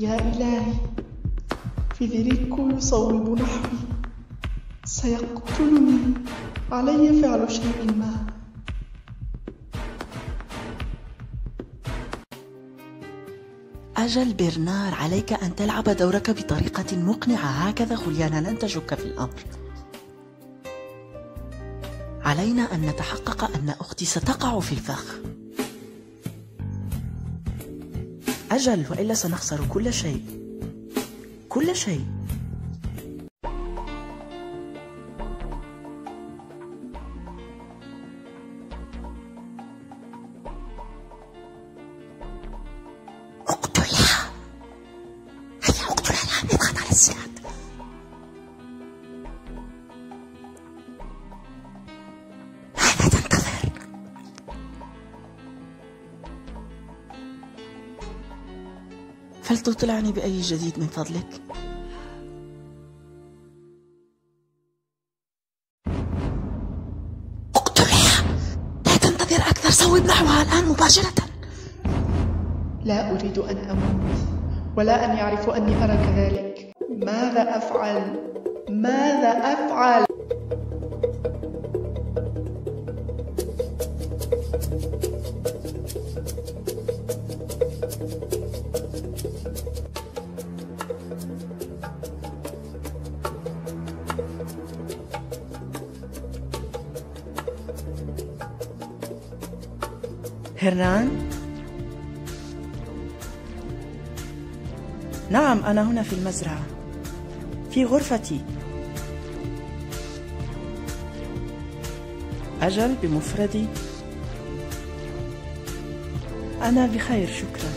يا إلهي فيدريكو يصوب نحوي. سيقتلني علي فعل شيء ما. أجل برنار عليك أن تلعب دورك بطريقة مقنعة. هكذا خليانا لن تشك في الأمر. علينا أن نتحقق أن أختي ستقع في الفخ. أجل وإلا سنخسر كل شيء. كل شيء. فلتطلعني بأي جديد من فضلك؟ اقتلها لا تنتظر أكثر. صوب نحوها الآن مباشرة. لا أريد أن أموت ولا أن يعرفوا أني أرى كذلك. ماذا أفعل؟ ماذا أفعل؟ هرنان نعم أنا هنا في المزرعة في غرفتي. أجل بمفردي. أنا بخير شكرا.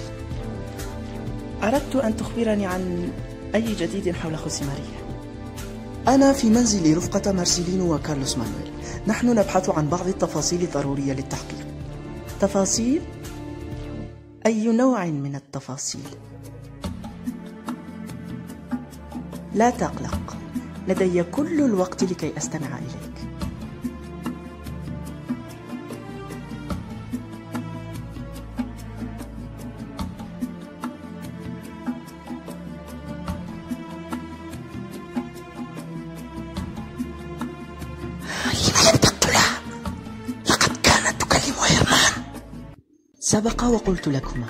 أردت أن تخبرني عن أي جديد حول خوسي ماريا. أنا في منزل رفقة مارسيلينو وكارلوس مانويل نحن نبحث عن بعض التفاصيل الضرورية للتحقيق تفاصيل؟ أي نوع من التفاصيل؟ لا تقلق لدي كل الوقت لكي أستمع إليك سبق وقلت لكما.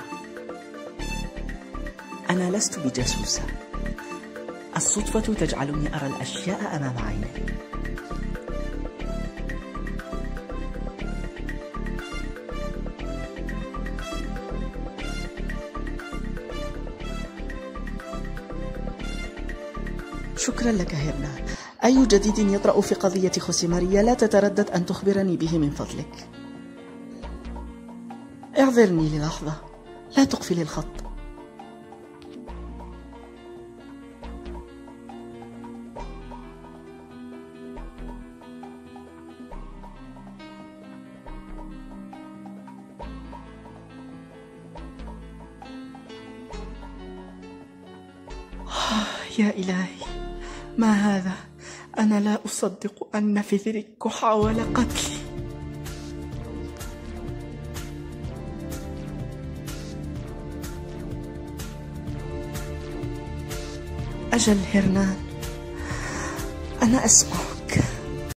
أنا لست بجاسوسة. الصدفة تجعلني أرى الأشياء أمام عيني. شكرا لك هيرنا أي جديد يطرأ في قضية خوسي ماريا لا تتردد أن تخبرني به من فضلك. اعذرني للحظة. لا تقفل الخط يا إلهي ما هذا؟ أنا لا أصدق أن فيدريكو حاول قتلي. أجل هرنان. أنا أسمع.